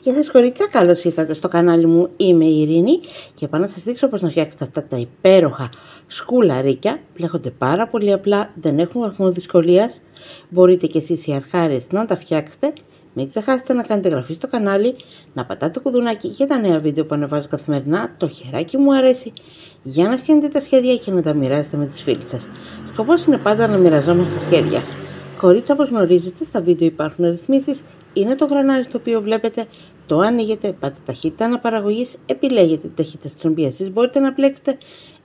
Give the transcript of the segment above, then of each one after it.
Γεια σας κορίτσια, καλώς ήρθατε στο κανάλι μου, είμαι η Ειρήνη και πάω να σας δείξω πώς να φτιάξετε αυτά τα υπέροχα σκουλαρίκια Πλέχονται πάρα πολύ απλά, δεν έχουν βαθμό δυσκολίας Μπορείτε και εσείς οι αρχάρες να τα φτιάξετε μην ξεχάσετε να κάνετε εγγραφή στο κανάλι, να πατάτε το κουδουνάκι για τα νέα βίντεο που ανεβάζω καθημερινά, το χεράκι μου αρέσει, για να φτιάχνετε τα σχέδια και να τα μοιράζετε με τις φίλες σας. Σκοπός είναι πάντα να μοιραζόμαστε σχέδια. Κορίτσα, όπως γνωρίζετε, στα βίντεο υπάρχουν ρυθμίσεις. Είναι το γρανάζι το οποίο βλέπετε. Το ανοίγετε, πάτε ταχύτητα αναπαραγωγής, επιλέγετε τη ταχύτητα στην οποία εσείς μπορείτε να πλέξετε.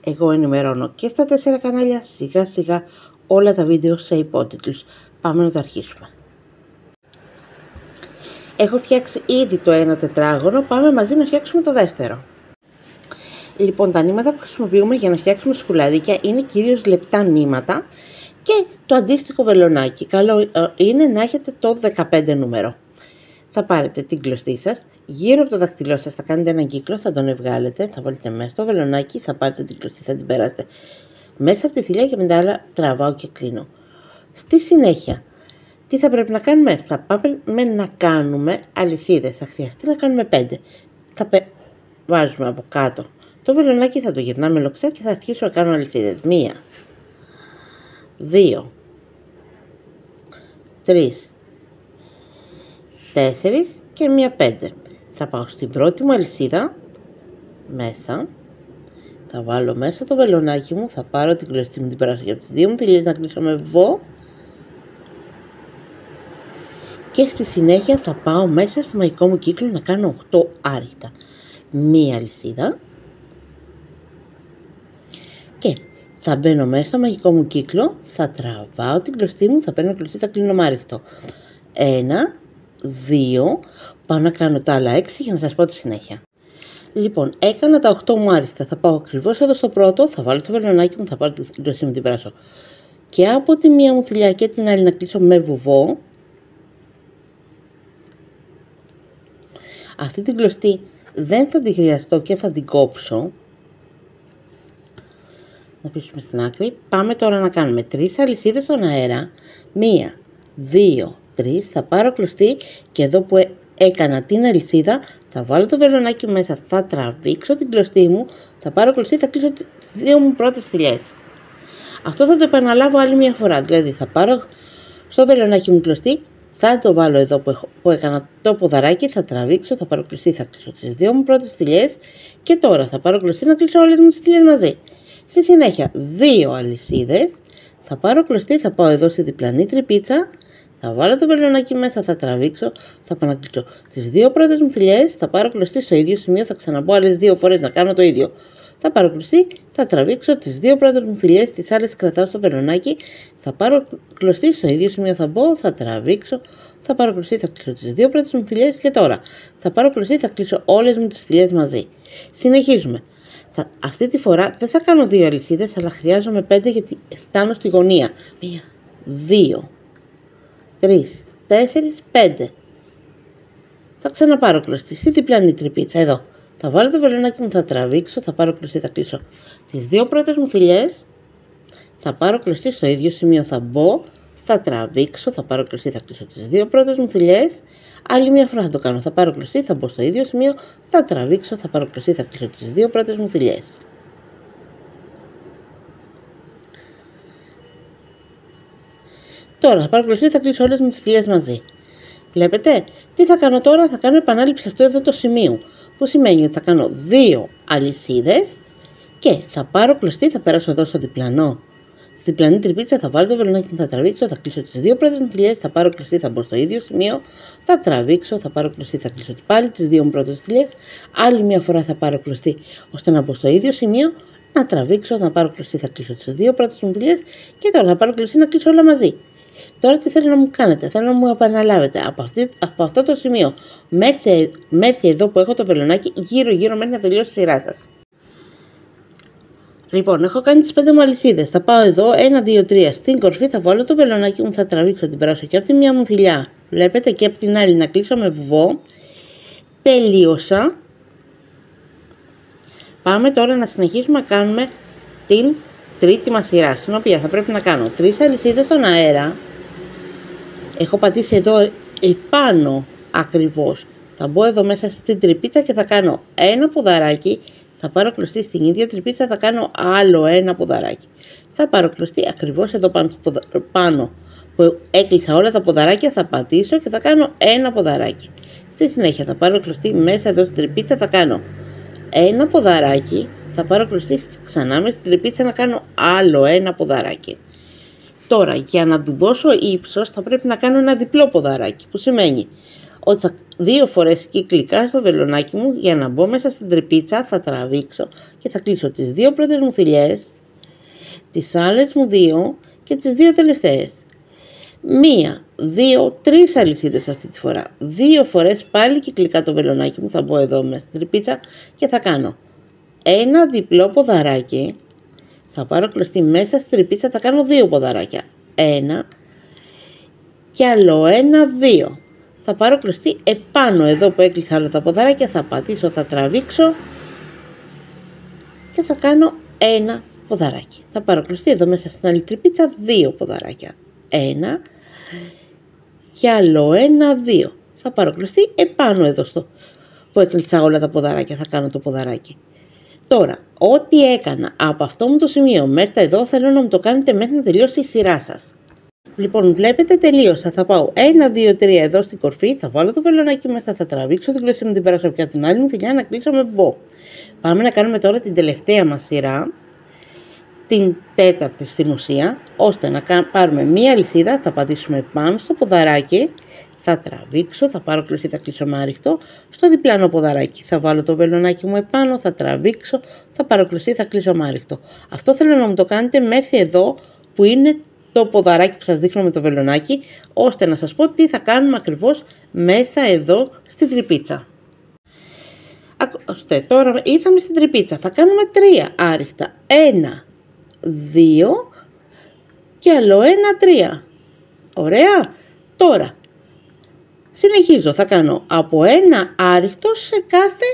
Εγώ ενημερώνω και στα τέσσερα κανάλια σιγά σιγά όλα τα βίντεο σε υπότιτλους. Πάμε να το αρχίσουμε. Έχω φτιάξει ήδη το ένα τετράγωνο, πάμε μαζί να φτιάξουμε το δεύτερο. Λοιπόν, τα νήματα που χρησιμοποιούμε για να φτιάξουμε σκουλαρίκια είναι κυρίως λεπτά νήματα και το αντίστοιχο βελονάκι. Καλό ε, είναι να έχετε το 15 νούμερο. Θα πάρετε την κλωστή σας, γύρω από το δαχτυλό σας θα κάνετε έναν κύκλο, θα τον ευγάλετε, θα βάλετε μέσα στο βελονάκι, θα πάρετε την κλωστή, θα την περάσετε μέσα από τη θηλιά και μετά άλλα τραβάω και κλείνω. Στη συνέχεια, τι θα πρέπει να κάνουμε, θα πάμε να κάνουμε αλυσίδες, θα χρειαστεί να κάνουμε 5. Θα βάζουμε από κάτω το βελονάκι, θα το γυρνάμε λοξά και θα αρχίσουμε να κάνουμε αλυσίδες. Μία, 2, 3, 4 και μία 5. Θα πάω στην πρώτη μου αλυσίδα, μέσα, θα βάλω μέσα το βελονάκι μου, θα πάρω την κλωστή μου την περάσω για τις δύο μου θηλίες να κλείσω με βό και στη συνέχεια θα πάω μέσα στο μαγικό μου κύκλο να κάνω 8 άριστα. Μία αλυσίδα. Και θα μπαίνω μέσα στο μαγικό μου κύκλο, θα τραβάω την κλωστή μου, θα παίρνω κλωστή, θα κλείνω μάριστο. Ένα, δύο, πάω να κάνω τα άλλα έξι για να σας πω τη συνέχεια. Λοιπόν, έκανα τα 8 μου άριστα, θα πάω ακριβώς εδώ στο πρώτο, θα βάλω το βελονάκι μου, θα πάρω την κλωστή μου την πράσο. Και από τη μία μου θηλιά και την άλλη να κλείσω με βουβό. Αυτή την κλωστή δεν θα την χρειαστώ και θα την κόψω να πείσουμε στην άκρη. Πάμε τώρα να κάνουμε τρεις αλυσίδες στον αέρα. Μία, δύο, τρεις. Θα πάρω κλωστή και εδώ που έκανα την αλυσίδα θα βάλω το βελονάκι μέσα, θα τραβήξω την κλωστή μου, θα πάρω κλωστή, θα κλείσω τις δύο μου πρώτες θηλιές. Αυτό θα το επαναλάβω άλλη μια φορά, δηλαδή θα πάρω στο βελονάκι μου κλωστή, θα το βάλω εδώ που, έχω, που έκανα το ποδαράκι, θα τραβήξω, θα πάρω κλωστή, θα κλείσω τις δύο μου πρώτες θηλιές και τώρα θα πάρω κλωστή να κλείσω όλες μου τις θηλιές μαζί. Στη συνέχεια δύο αλυσίδες, θα πάρω κλωστή, θα πάω εδώ στη διπλανή τρυπίτσα, θα βάλω το βελονάκι μέσα, θα τραβήξω, θα επανακλείσω τις δύο πρώτες μου θηλιές, θα πάρω κλωστή στο ίδιο σημείο, θα ξαναμπώ άλλες δύο φορές να κάνω το ίδιο. Θα πάρω κλωστή, θα τραβήξω τις δύο πρώτες μου θηλιές, τις άλλες κρατάω στο βελονάκι, θα πάρω κλωστή στο ίδιο σημείο, θα μπω, θα τραβήξω, θα πάρω κλωστή, θα κλείσω τις δύο πρώτες μου θηλιές και τώρα θα πάρω κλωστή, θα κλείσω όλες μου τις θηλιές μαζί. Συνεχίζουμε. Θα, αυτή τη φορά δεν θα κάνω δύο αλυσίδες, αλλά χρειάζομαι πέντε γιατί φτάνω στη γωνία. Μία, δύο, τρεις, τέσσερις, πέντε. Θα ξαναπάρω κλωστή στη διπλανή τρυπίτσα, εδώ. Θα βάλω το βελονάκι μου, θα τραβήξω, θα πάρω κλωστή, θα κλείσω τις δύο πρώτες μου θηλιές. Θα πάρω κλωστή στο ίδιο σημείο, θα μπω, θα τραβήξω, θα πάρω κλωστή, θα κλείσω τις δύο πρώτες μου θηλιές. Άλλη μια φορά θα το κάνω. Θα πάρω κλωστή, θα μπω στο ίδιο σημείο, θα τραβήξω, θα πάρω κλωστή, θα κλείσω τις δύο πρώτες μου θηλιές. Τώρα θα πάρω κλωστή, θα κλείσω όλες μου τις θηλιές μαζί. Βλέπετε, τι θα κάνω τώρα, θα κάνω επανάληψη αυτό εδώ το σημείο, που σημαίνει ότι θα κάνω δύο αλυσίδες και θα πάρω κλωστή, θα περάσω εδώ στο διπλανό στην πλανή τρυπίτσα θα βάλω το βελονάκι μου, θα τραβήξω, θα κλείσω τις δύο πρώτε μου θηλιές, θα πάρω κλωστή, θα μπω στο ίδιο σημείο, θα τραβήξω, θα πάρω κλωστή, θα κλείσω πάλι τις δύο μου πρώτες θηλιές. Άλλη μια φορά θα πάρω κλωστή ώστε να μπω στο ίδιο σημείο, να τραβήξω, να πάρω κλωστή, θα κλείσω τις δύο πρώτες μου θηλιές και τώρα θα πάρω κλωστή να κλείσω όλα μαζί. Τώρα τι θέλω να μου κάνετε, θέλω να μου επαναλάβετε από, αυτή, από αυτό το σημείο μέχρι, μέχρι εδώ που έχω το βελονάκι γύρω γύρω μέχρι να τελειώσει η σειρά σας. Λοιπόν, έχω κάνει τις πέντε μου αλυσίδε. Θα πάω εδώ, 1, 2, 3. Στην κορφή θα βάλω το βελονάκι μου, θα τραβήξω την πράσινη και από τη μία μου θηλιά. Βλέπετε και από την άλλη να κλείσω με βουβό. Τελείωσα. Πάμε τώρα να συνεχίσουμε να κάνουμε την τρίτη μας σειρά, στην οποία θα πρέπει να κάνω τρεις αλυσίδες στον αέρα. Έχω πατήσει εδώ επάνω ακριβώς. Θα μπω εδώ μέσα στην τρυπίτσα και θα κάνω ένα ποδαράκι. Θα πάρω κλωστή στην ίδια τρυπίτσα, θα κάνω άλλο ένα ποδαράκι. Θα πάρω κλωστή ακριβώς εδώ πάνω, πάνω που έκλεισα όλα τα ποδαράκια, θα πατήσω και θα κάνω ένα ποδαράκι. Στη συνέχεια θα πάρω κλωστή μέσα εδώ στην τρυπίτσα, θα κάνω ένα ποδαράκι, θα πάρω κλωστή ξανά μέσα στην τρυπίτσα να κάνω άλλο ένα ποδαράκι. Τώρα, για να του δώσω ύψος θα πρέπει να κάνω ένα διπλό ποδαράκι, που σημαίνει ότι θα δύο φορές κυκλικά στο βελονάκι μου για να μπω μέσα στην τρυπίτσα θα τραβήξω και θα κλείσω τις δύο πρώτες μου θηλιές, τις άλλες μου δύο και τις δύο τελευταίες. Μία, δύο, τρεις αλυσίδες αυτή τη φορά. Δύο φορές πάλι κυκλικά το βελονάκι μου θα μπω εδώ μέσα στην τρυπίτσα και θα κάνω ένα διπλό ποδαράκι θα πάρω κλωστή μέσα στην τρυπίτσα, θα κάνω δύο ποδαράκια. Ένα και άλλο ένα, δύο. Θα πάρω κλωστή επάνω εδώ που έκλεισα όλα τα ποδαράκια, θα πατήσω, θα τραβήξω και θα κάνω ένα ποδαράκι. Θα πάρω κλωστή εδώ μέσα στην άλλη τρυπίτσα δύο ποδαράκια. Ένα και άλλο ένα, δύο. Θα πάρω κλωστή επάνω εδώ στο που έκλεισα όλα τα ποδαράκια, θα κάνω το ποδαράκι. Τώρα, ό,τι έκανα από αυτό μου το σημείο μέχρι εδώ θέλω να μου το κάνετε μέχρι να τελειώσει η σειρά σας. Λοιπόν, βλέπετε τελείωσα. Θα πάω 1, 2, 3 εδώ στην κορφή, θα βάλω το βελονάκι μέσα, θα τραβήξω την κλωστή μου την περάσω πια την άλλη μου θηλιά να κλείσω με βο. Πάμε να κάνουμε τώρα την τελευταία μας σειρά, την τέταρτη στην ουσία, ώστε να πάρουμε μία λυσίδα, θα πατήσουμε πάνω στο ποδαράκι θα τραβήξω, θα πάρω κλωστή, θα κλείσω με άριχτο, στο διπλάνο ποδαράκι θα βάλω το βελονάκι μου επάνω, θα τραβήξω, θα πάρω κλωστή, θα κλείσω με άριχτο. Αυτό θέλω να μου το κάνετε μέχρι εδώ που είναι το ποδαράκι που σας δείχνω με το βελονάκι, ώστε να σας πω τι θα κάνουμε ακριβώς μέσα εδώ στην τρυπίτσα. Ακούστε, τώρα ήρθαμε στην τρυπίτσα, θα κάνουμε τρία άριχτα. Ένα, δύο και άλλο ένα, τρία. Ωραία. Τώρα, Συνεχίζω, θα κάνω από ένα άριχτο σε κάθε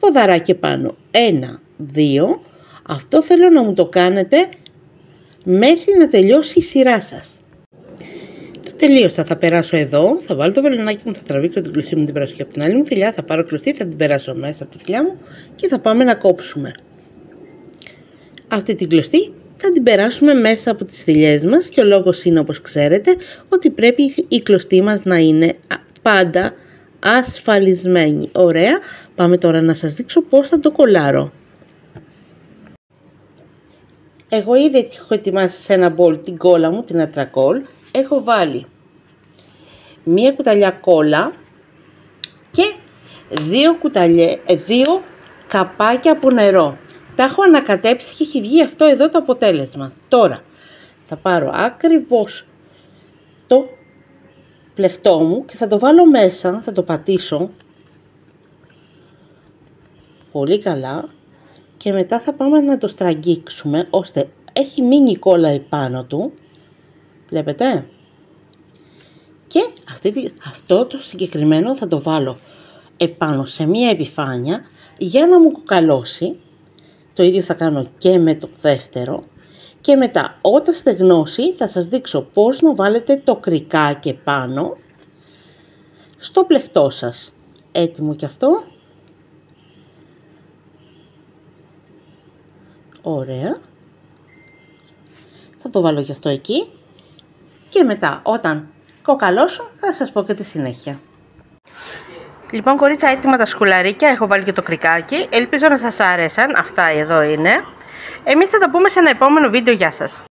ποδαράκι πάνω. Ένα, δύο. Αυτό θέλω να μου το κάνετε μέχρι να τελειώσει η σειρά σας. Το τελείωσα, θα περάσω εδώ, θα βάλω το βελονάκι μου, θα τραβήξω την κλωστή μου, την περάσω και από την άλλη μου θηλιά, θα πάρω κλωστή, θα την περάσω μέσα από τη θηλιά μου και θα πάμε να κόψουμε. Αυτή την κλωστή θα την περάσουμε μέσα από τις θηλιές μας και ο λόγος είναι όπως ξέρετε ότι πρέπει η κλωστή μας να είναι πάντα ασφαλισμένη. Ωραία, πάμε τώρα να σας δείξω πώς θα το κολλάρω. Εγώ ήδη έχω ετοιμάσει σε ένα μπολ την κόλλα μου, την ατρακόλ. Έχω βάλει μία κουταλιά κόλλα και δύο, κουταλιέ, ε, δύο καπάκια από νερό. Τα έχω ανακατέψει και έχει βγει αυτό εδώ το αποτέλεσμα. Τώρα θα πάρω ακριβώς το πλευτό μου και θα το βάλω μέσα, θα το πατήσω πολύ καλά και μετά θα πάμε να το στραγγίξουμε ώστε έχει μείνει κόλλα επάνω του βλέπετε και αυτή, αυτό το συγκεκριμένο θα το βάλω επάνω σε μία επιφάνεια για να μου κουκαλώσει το ίδιο θα κάνω και με το δεύτερο. Και μετά όταν στεγνώσει θα σας δείξω πώς να βάλετε το κρικάκι πάνω στο πλεκτό σας. Έτοιμο και αυτό. Ωραία. Θα το βάλω και αυτό εκεί. Και μετά όταν κοκαλώσω θα σας πω και τη συνέχεια. Λοιπόν κορίτσα έτοιμα τα σκουλαρίκια, έχω βάλει και το κρικάκι. Ελπίζω να σας άρεσαν, αυτά εδώ είναι. Εμείς θα τα πούμε σε ένα επόμενο βίντεο, γεια σας.